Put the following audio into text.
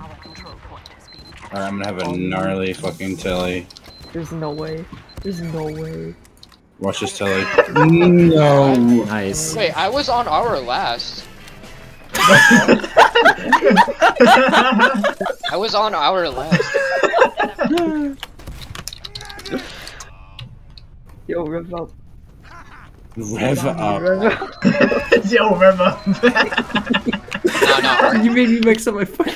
Alright, I'm gonna have a um, gnarly fucking telly. There's no way. There's no way. Watch this telly. No. Nice. Wait, I was on our last. I was on our last. Yo, rev up. Rev up. Yo, Rev up. No, no. You made me mix up my fucking